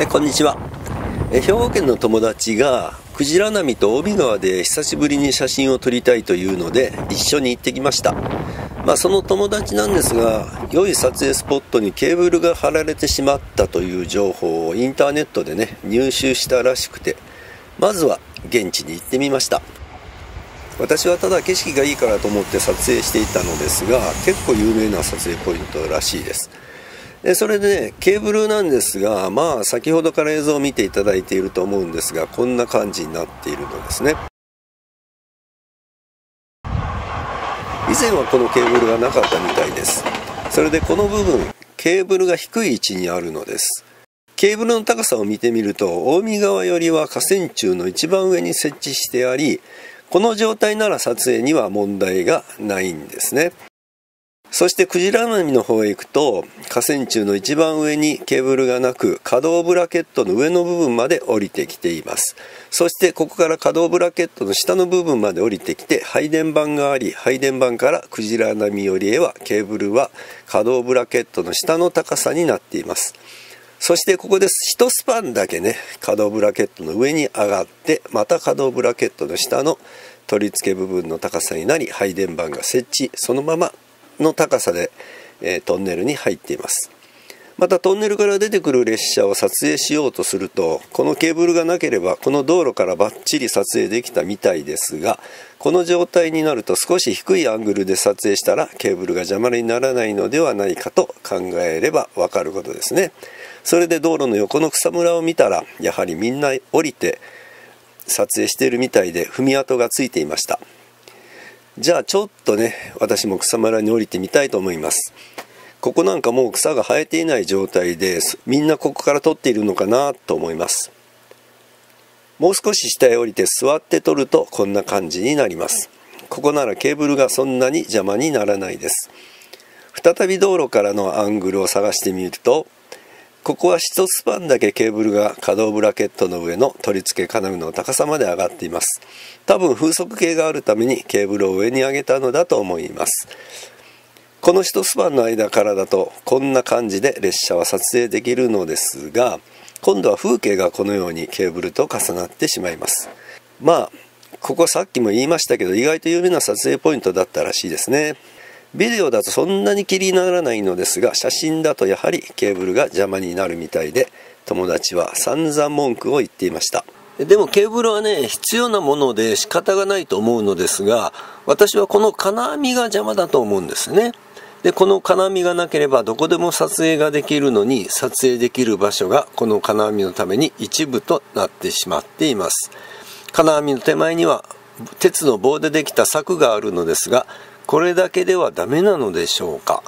えこんにちは。え兵庫県の友達がクジラ波と近江川で久しぶりに写真を撮りたいというので一緒に行ってきました。まあ、その友達なんですが良い撮影スポットにケーブルが張られてしまったという情報をインターネットでね入手したらしくてまずは現地に行ってみました。私はただ景色がいいからと思って撮影していたのですが結構有名な撮影ポイントらしいです。でそれでねケーブルなんですがまあ先ほどから映像を見ていただいていると思うんですがこんな感じになっているのですね。以前はこのケーブルがなかったみたいです。それでこの部分ケーブルが低い位置にあるのです。ケーブルの高さを見てみると近江川よりは河川中の一番上に設置してありこの状態なら撮影には問題がないんですね。そしてクジラ波の方へ行くと河川中の一番上にケーブルがなく可動ブラケットの上の部分まで降りてきています。そしてここから可動ブラケットの下の部分まで降りてきて配電盤があり配電盤からクジラ波よりへはケーブルは可動ブラケットの下の高さになっています。そしてここで1スパンだけね可動ブラケットの上に上がってまた可動ブラケットの下の取り付け部分の高さになり配電盤が設置そのままの高さで、えー、トンネルに入っています。またトンネルから出てくる列車を撮影しようとするとこのケーブルがなければこの道路からバッチリ撮影できたみたいですがこの状態になると少し低いアングルで撮影したらケーブルが邪魔にならないのではないかと考えればわかることですね。それで道路の横の草むらを見たらやはりみんな降りて撮影しているみたいで踏み跡がついていました。じゃあちょっとね私も草むらに降りてみたいと思います。ここなんかもう草が生えていない状態でみんなここから撮っているのかなと思います。もう少し下へ降りて座って撮るとこんな感じになります。ここならケーブルがそんなに邪魔にならないです。再び道路からのアングルを探してみるとここは1スパンだけケーブルが可動ブラケットの上の取り付け金具の高さまで上がっています。多分風速計があるためにケーブルを上に上げたのだと思います。この1スパンの間からだとこんな感じで列車は撮影できるのですが今度は風景がこのようにケーブルと重なってしまいます。まあここさっきも言いましたけど意外と有名な撮影ポイントだったらしいですね。ビデオだとそんなに気にならないのですが写真だとやはりケーブルが邪魔になるみたいで友達は散々文句を言っていました。でもケーブルはね必要なもので仕方がないと思うのですが私はこの金網が邪魔だと思うんですね。でこの金網がなければどこでも撮影ができるのに撮影できる場所がこの金網のために一部となってしまっています。金網の手前には鉄の棒でできた柵があるのですがこれだけではダメなのでしょうか？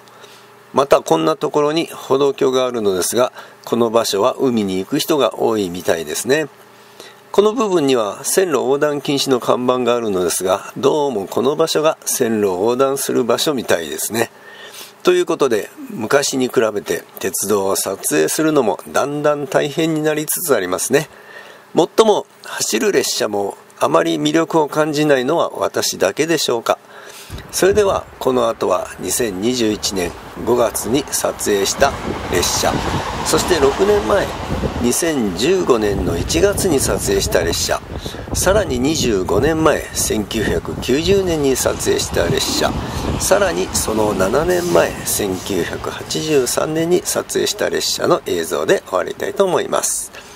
またこんなところに歩道橋があるのですがこの場所は海に行く人が多いみたいですね。この部分には線路横断禁止の看板があるのですがどうもこの場所が線路を横断する場所みたいですね。ということで昔に比べて鉄道を撮影するのもだんだん大変になりつつありますね。もっとも走る列車もあまり魅力を感じないのは私だけでしょうか？それではこの後は2021年5月に撮影した列車。そして6年前2015年の1月に撮影した列車。さらに25年前1990年に撮影した列車。さらにその7年前1983年に撮影した列車の映像で終わりたいと思います。